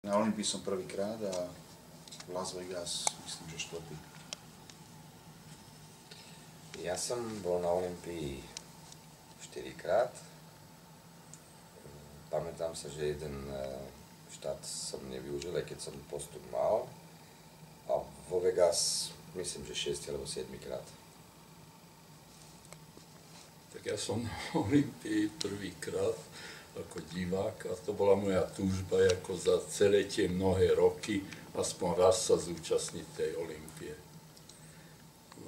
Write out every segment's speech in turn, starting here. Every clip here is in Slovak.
Na Olympii som prvýkrát a v Las Vegas myslím, že štvrtý. Ja som bol na Olympii 4 krát. Pamätám sa, že jeden e, štát som nevyužil, aj keď som postup mal. A vo Vegas myslím, že 6 alebo 7 krát. Tak ja som na Olympii prvýkrát ako divák a to bola moja túžba ako za celé tie mnohé roky aspoň raz sa zúčastniť tej Olympie.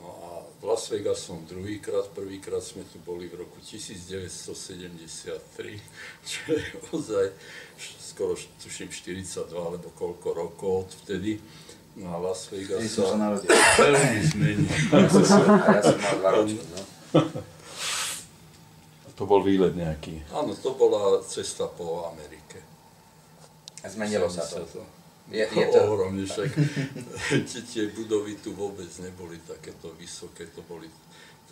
No a v Las Vegas som druhýkrát, prvýkrát sme tu boli v roku 1973, čo je ozaj skoro tuším 42 alebo koľko rokov odvtedy. No a Las Vegas sa sa veľmi zmenil. Ja som mal 2 ročky, no. To bol výlet nejaký. Áno, to bola cesta po Amerike. A zmenilo sa to. Je, Je, je to, Ohromne, však tie budovy tu vôbec neboli takéto vysoké, to boli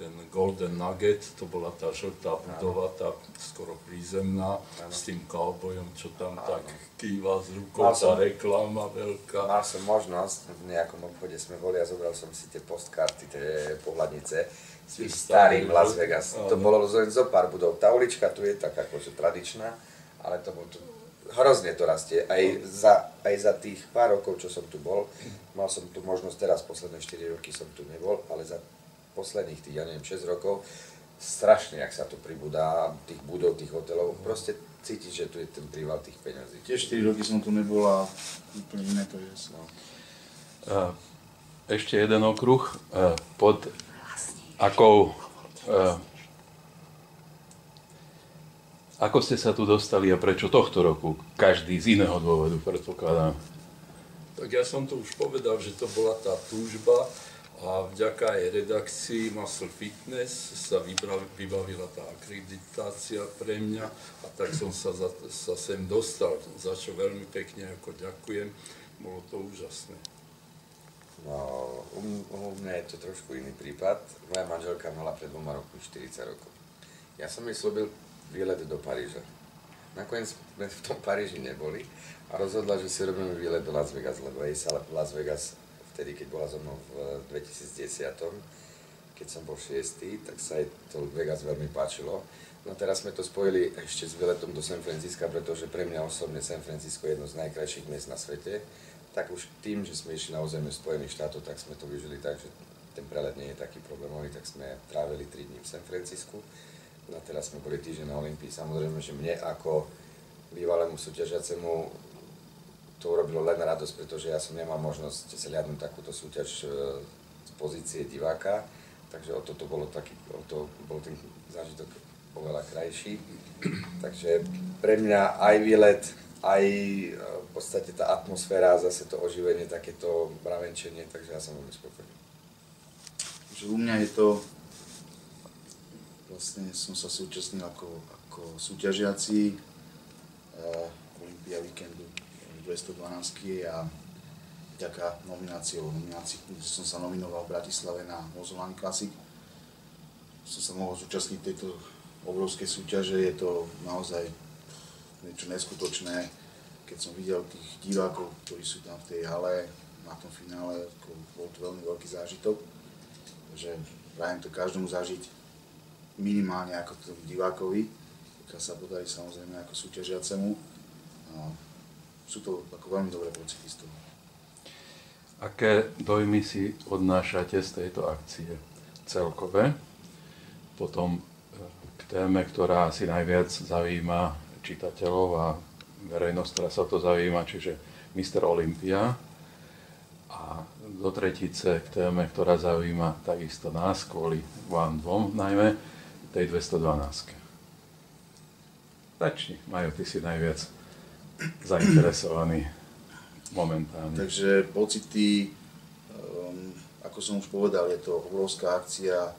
ten Golden Nugget, to bola tá žltá budova, tá skoro prízemná, s tým cowboyom, čo tam tak kýva s rukou, Mal tá som- reklama veľká. mal som možnosť, v nejakom obchode sme boli a zobral som si tie postkarty, tie pohľadnice s tým starým Las. Vegas. To Áno. bolo len zo pár budov. Tá ulička tu je tak akože tradičná, ale to bolo tu, hrozne to rastie. Aj za, aj za tých pár rokov, čo som tu bol, mal som tu možnosť, teraz posledné 4 roky som tu nebol, ale za posledných tých, ja neviem, 6 rokov, strašne, jak sa tu pribúda, tých budov, tých hotelov, proste cítiš, že tu je ten príval tých peňazí. Tiež 4 roky som tu nebol a úplne iné to je. No. Ešte jeden okruh. e, Pod akou... e, Ako ste sa tu dostali a prečo tohto roku? Každý z iného dôvodu, predpokladám. Tak ja som to už povedal, že to bola tá túžba a vďaka aj redakcii Muscle Fitness sa vybra- vybavila tá akreditácia pre mňa a tak som sa, za, sa sem dostal, za čo veľmi pekne ako ďakujem. Bolo to úžasné. No, u, u mňa je to trošku iný prípad. Moja manželka mala pred dvoma rokmi 40 rokov. Ja som jej slúbil výlet do Paríža. Nakoniec sme v tom Paríži neboli a rozhodla, že si robíme výlet do Las Vegas, lebo jej sa Las Vegas vtedy, keď bola so mnou v 2010, keď som bol šiestý, tak sa jej to Vegas veľmi páčilo. No teraz sme to spojili ešte s výletom do San Francisca, pretože pre mňa osobne San Francisco je jedno z najkrajších miest na svete. Tak už tým, že sme išli na územie Spojených štátov, tak sme to využili tak, že ten prelet nie je taký problémový, tak sme trávili 3 dní v San Francisku. No a teraz sme boli týždeň na Olympii. Samozrejme, že mne ako bývalému súťažiacemu to urobilo len radosť, pretože ja som nemal možnosť sliadnúť takúto súťaž e, z pozície diváka, takže o to, to bolo taký, o to bol ten zážitok oveľa krajší. Takže pre mňa aj výlet, aj e, v podstate tá atmosféra, zase to oživenie, takéto bravenčenie, takže ja som veľmi spokojný. Že u mňa je to, vlastne som sa súčasnil ako, ako súťažiaci uh, Olympia Weekendu 212 a vďaka nomináciou, nominácii, som sa nominoval v Bratislave na Mozolan Classic. Som sa mohol zúčastniť tejto obrovskej súťaže, je to naozaj niečo neskutočné. Keď som videl tých divákov, ktorí sú tam v tej hale na tom finále, bol to veľmi veľký zážitok. Takže prajem to každému zažiť minimálne ako tomu divákovi, pokiaľ sa podarí samozrejme ako súťažiacemu. Sú to ako veľmi dobré pocity z toho. Aké dojmy si odnášate z tejto akcie celkové? Potom e, k téme, ktorá asi najviac zaujíma čitateľov a verejnosť, ktorá sa to zaujíma, čiže Mr. Olympia. A do tretice k téme, ktorá zaujíma takisto nás, kvôli vám dvom najmä, tej 212. Začni, Majo, ty si najviac zainteresovaný momentálne. Takže pocity, um, ako som už povedal, je to obrovská akcia,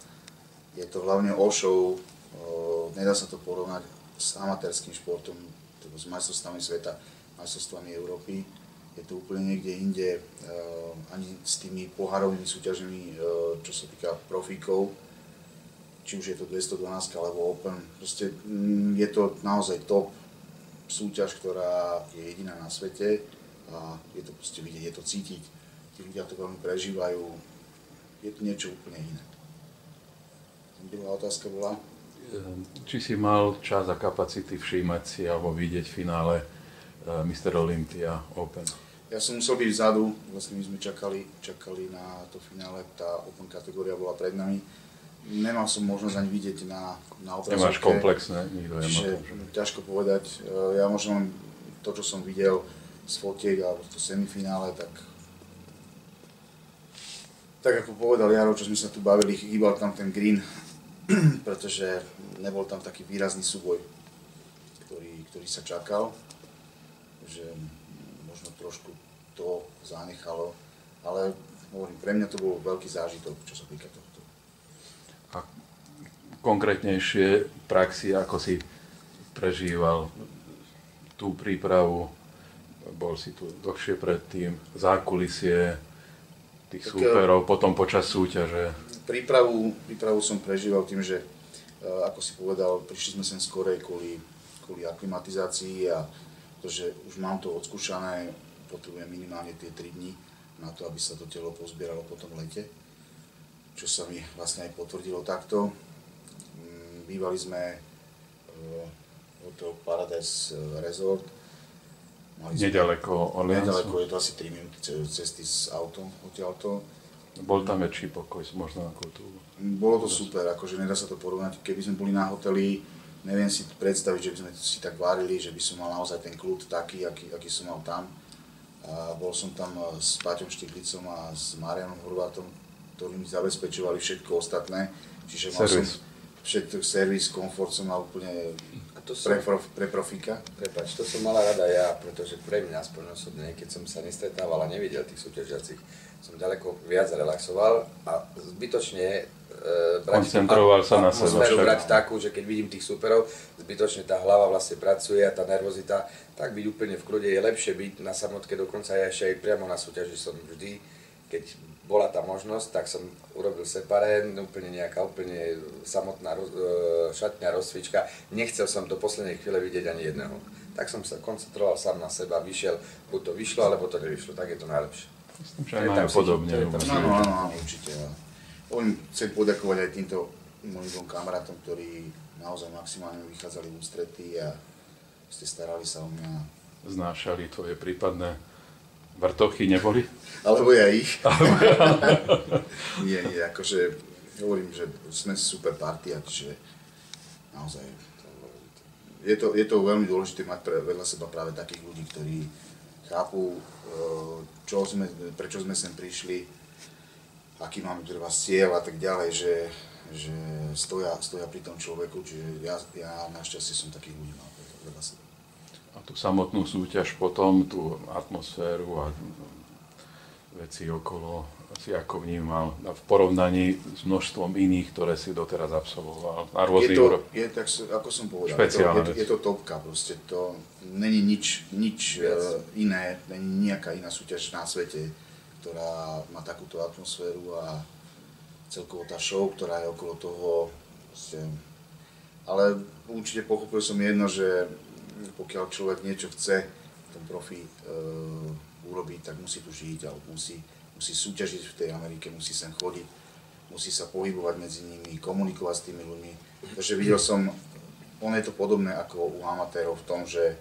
je to hlavne o show, uh, nedá sa to porovnať s amatérským športom, teda s majstrovstvami sveta, majstrovstvami Európy. Je to úplne niekde inde, uh, ani s tými pohárovými súťažami, uh, čo sa týka profíkov, či už je to 212 alebo Open. Proste mm, je to naozaj top súťaž, ktorá je jediná na svete a je to proste vidieť, je to cítiť, tí ľudia to veľmi prežívajú, je to niečo úplne iné. Druhá otázka bola? Ehm, či si mal čas a kapacity všímať si alebo vidieť finále Mr. Olympia Open? Ja som musel byť vzadu, vlastne my sme čakali, čakali na to finále, tá Open kategória bola pred nami. Nemal som možnosť ani vidieť na, na obrazovke. Nemáš komplexné, nikto Čiže ťažko povedať. E, ja možno to, čo som videl z fotiek alebo to semifinále, tak tak ako povedal Jaro, čo sme sa tu bavili, chýbal tam ten green, pretože nebol tam taký výrazný súboj, ktorý, ktorý sa čakal, že možno trošku to zanechalo, ale hovorím, pre mňa to bol veľký zážitok, čo sa týka tohto. Konkrétnejšie praxi, ako si prežíval tú prípravu, bol si tu dlhšie predtým, zákulisie tých tak, súperov, potom počas súťaže. Prípravu, prípravu som prežíval tým, že Eh, ako si povedal, prišli sme sem skorej kvôli, kvôli aklimatizácii a to, že už mám to odskúšané, potrebujem minimálne tie 3 dní na to, aby sa to telo pozbieralo po tom lete, čo sa mi vlastne aj potvrdilo takto. Bývali sme v eh, hotel Paradise eh, Resort. Mali nedaleko Orleansu. Nedaleko, je to asi 3 minúty cesty s autom odtiaľto. Bol tam väčší pokoj, možno ako tu. Bolo to super, akože nedá sa to porovnať. Keby sme boli na hoteli, neviem si predstaviť, že by sme si tak varili, že by som mal naozaj ten kľud taký, aký, aký som mal tam. A bol som tam eh, s Paťom Štiklicom a s Marianom Horvátom, ktorí mi zabezpečovali všetko ostatné. Čiže mal servis. som všetko, servis, komfort som mal úplne a to som, pre, prof, pre profíka. Prepač, to som mala rada ja, pretože pre mňa aspoň osobne, keď som sa nestretával a nevidel tých súťažiacich, som ďaleko viac relaxoval a zbytočne e, brať, koncentroval sa na seba. brať takú, že keď vidím tých superov, zbytočne tá hlava vlastne pracuje a tá nervozita, tak byť úplne v kľude je lepšie byť na samotke, dokonca ja ešte aj priamo na súťaži som vždy, keď bola tá možnosť, tak som urobil separé, úplne nejaká úplne samotná roz, e, šatňa rozcvička. Nechcel som do poslednej chvíle vidieť ani jedného. Tak som sa koncentroval sám na seba, vyšiel, buď to vyšlo, alebo to nevyšlo, tak je to najlepšie. Myslím, že aj podobne. Áno, áno, áno, určite. Oni chcem poďakovať aj týmto mojim dvom kamarátom, ktorí naozaj maximálne vychádzali v ústretí a ste starali sa o mňa. Znášali tvoje prípadné vrtochy, neboli? Alebo ja ich. nie, nie, akože hovorím, že sme super partia, čiže naozaj je to, je to veľmi dôležité mať pre, vedľa seba práve takých ľudí, ktorí chápu, eh, čo sme, prečo sme sem prišli, aký máme treba cieľ a tak ďalej, že, že stoja, stoja pri tom človeku, čiže ja, ja našťastie som takých ľudí mal vedľa seba. A tú samotnú súťaž potom, tú atmosféru a veci okolo si ako vnímal v porovnaní s množstvom iných, ktoré si doteraz absolvoval na rôznych je to, je, tak, ako som povedal, je to, je, je to topka, proste to není nič, nič uh, iné, není nejaká iná súťaž na svete, ktorá má takúto atmosféru a celkovo tá show, ktorá je okolo toho, proste, ale určite pochopil som jedno, že pokiaľ človek niečo chce v tom profi uh, urobiť, tak musí tu žiť, alebo musí musí súťažiť v tej Amerike, musí sem chodiť, musí sa pohybovať medzi nimi, komunikovať s tými ľuďmi. Takže videl som, on je to podobné ako u amatérov v tom, že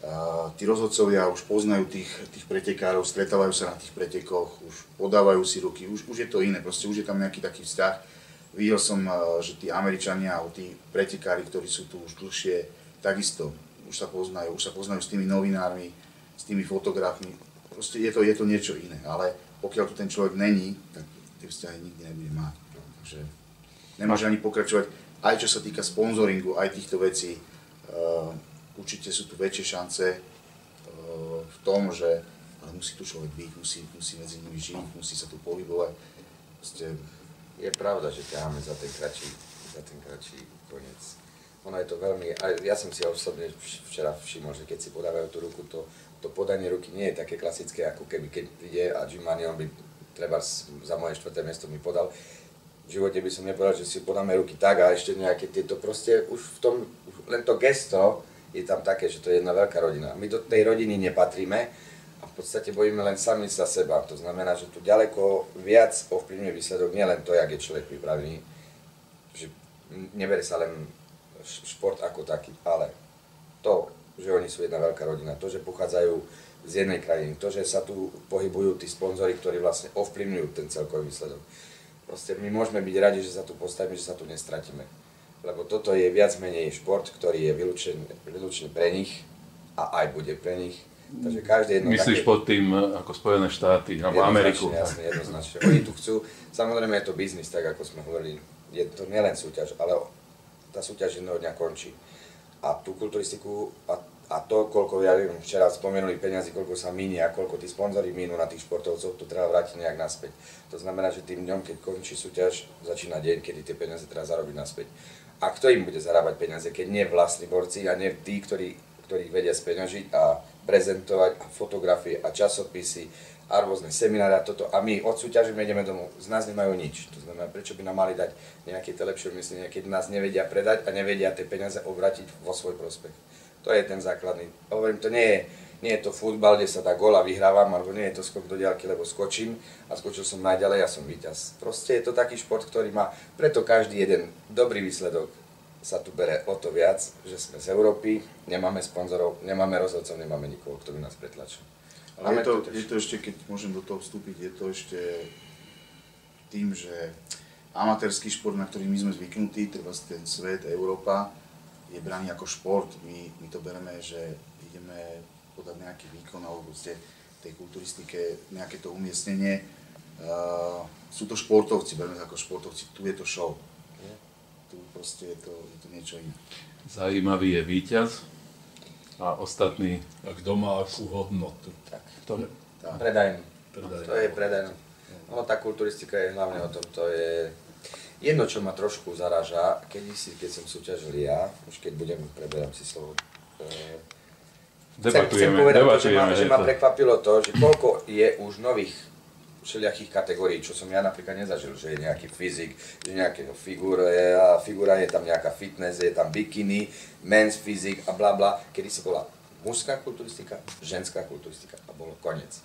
uh, tí rozhodcovia už poznajú tých, tých pretekárov, stretávajú sa na tých pretekoch, už podávajú si ruky, už, už je to iné, proste už je tam nejaký taký vzťah. Videl som, uh, že tí Američania alebo tí pretekári, ktorí sú tu už dlhšie, takisto už sa poznajú, už sa poznajú s tými novinármi, s tými fotografmi, proste je to, je to niečo iné, ale pokiaľ tu ten človek není, tak tie vzťahy nikdy nebude mať. No, takže nemôže ani pokračovať, aj čo sa týka sponzoringu, aj týchto vecí. Uh, určite sú tu väčšie šance uh, v tom, že ale musí tu človek byť, musí, musí medzi nimi žiť, musí sa tu pohybovať. Proste... Je pravda, že ťaháme za ten kratší, za ten kratší koniec. Ono je to veľmi, ja som si osobne včera všimol, že keď si podávajú tú ruku, to to podanie ruky nie je také klasické, ako keby keď ide a Jim on by treba za moje štvrté miesto mi podal. V živote by som nepovedal, že si podáme ruky tak a ešte nejaké tieto proste už v tom, len to gesto je tam také, že to je jedna veľká rodina. My do tej rodiny nepatríme, v podstate bojíme len sami za seba. To znamená, že tu ďaleko viac ovplyvňuje výsledok nielen to, jak je človek pripravený, že nebere sa len šport ako taký, ale to, že oni sú jedna veľká rodina, to, že pochádzajú z jednej krajiny, to, že sa tu pohybujú tí sponzory, ktorí vlastne ovplyvňujú ten celkový výsledok. Proste my môžeme byť radi, že sa tu postavíme, že sa tu nestratíme. Lebo toto je viac menej šport, ktorý je vylúčený pre nich a aj bude pre nich. Takže každý jedno Myslíš také... pod tým e, ako Spojené štáty alebo Ameriku? Jasne, jednoznačne. Oni tu chcú, samozrejme je to biznis, tak ako sme hovorili, je to nielen súťaž, ale tá súťaž jedného dňa končí. A tú kulturistiku a a to, koľko, ja viem, včera spomenuli peniazy, koľko sa minie a koľko tí sponzory minú na tých športovcov, to treba vrátiť nejak naspäť. To znamená, že tým dňom, keď končí súťaž, začína deň, kedy tie peniaze treba zarobiť naspäť. A kto im bude zarábať peniaze, keď nie vlastní borci a nie tí, ktorí, ktorých vedia speňažiť a prezentovať a fotografie a časopisy a rôzne semináre a toto. A my odsúťažíme, ideme domov. Z nás nemajú nič. To znamená, prečo by nám mali dať nejaké tie lepšie myslenie, keď nás nevedia predať a nevedia tie peniaze obratiť vo svoj prospech. To je ten základný. Hovorím, to nie je, nie je to futbal, kde sa dá gola vyhrávam, alebo nie je to skok do diaľky, lebo skočím a skočil som najďalej a som víťaz. Proste je to taký šport, ktorý má, preto každý jeden dobrý výsledok sa tu bere o to viac, že sme z Európy, nemáme sponzorov, nemáme rozhodcov, nemáme nikoho, kto by nás pretlačil. Ale je to, je to ešte, keď môžem do toho vstúpiť, je to ešte tým, že amatérsky šport, na ktorý my sme zvyknutí, treba ten svet, Európa, je braný ako šport. My, my to bereme, že ideme podať nejaký výkon alebo proste tej kulturistike nejaké to umiestnenie. Uh, sú to športovci, bereme ako športovci, tu je to show. Tu proste je to, je to niečo iné. Zajímavý je víťaz a ostatný... A kto má akú hodnotu. Tak. To, tak. Predajný. predajný. To je predajný. No, tá kulturistika je hlavne o tom, to je Jedno, čo ma trošku zaraža, keď si, keď som súťažil ja, už keď budem, preberám si slovo, e, Debatujeme, chcem, chcem povedať to, že, ma, že ma prekvapilo to, že koľko je už nových všelijakých kategórií, čo som ja napríklad nezažil, že je nejaký fyzik, že nejaká figúra je, a figúra je tam nejaká fitness, je tam bikini, men's fyzik a bla bla, kedy si bola mužská kulturistika, ženská kulturistika a bolo koniec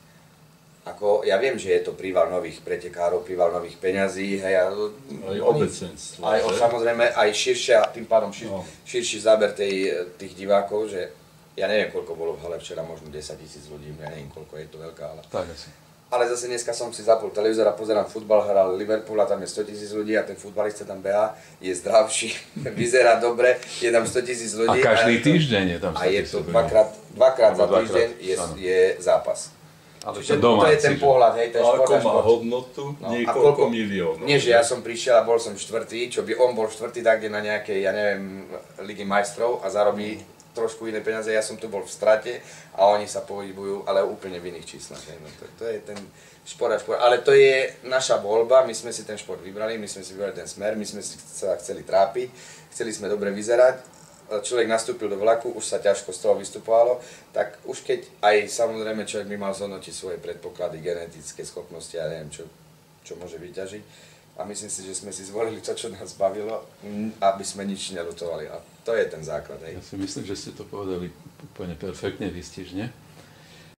ako, ja viem, že je to príval nových pretekárov, príval nových peňazí, hej, a, aj obecenstvo. Aj, o, samozrejme, aj širšia, tým pádom šir, no. širší záber tej, tých divákov, že ja neviem, koľko bolo v hale včera, možno 10 tisíc ľudí, ja neviem, koľko je to veľká hala. Tak asi. Ale zase dneska som si zapol televízor a pozerám futbal, hral Liverpool a tam je 100 tisíc ľudí a ten futbalista tam beha, je zdravší, vyzerá dobre, je tam 100 tisíc ľudí. A každý a týždeň je tam 100 A je to dvakrát, dvakrát za týždeň je, je zápas. Ale Čiže to je ten pohľad, hej, ten šport. Ako má hodnotu? No, niekoľko miliónov. Nie, že ja som prišiel a bol som štvrtý, čo by on bol štvrtý tak, kde na nejakej, ja neviem, Ligy majstrov a zarobí trošku iné peniaze, ja som tu bol v strate a oni sa pohybujú, ale úplne v iných číslach. No, to, to je ten šport a šport. Ale to je naša voľba, my sme si ten šport vybrali, my sme si vybrali ten smer, my sme sa chceli trápiť, chceli sme dobre vyzerať človek nastúpil do vlaku, už sa ťažko z toho vystupovalo, tak už keď aj samozrejme človek by mal zhodnotiť svoje predpoklady, genetické schopnosti a ja neviem, čo, čo môže vyťažiť. A myslím si, že sme si zvolili to, čo nás bavilo, aby sme nič nelutovali. To je ten základ. Hej. Ja si myslím, že ste to povedali úplne perfektne, vystižne.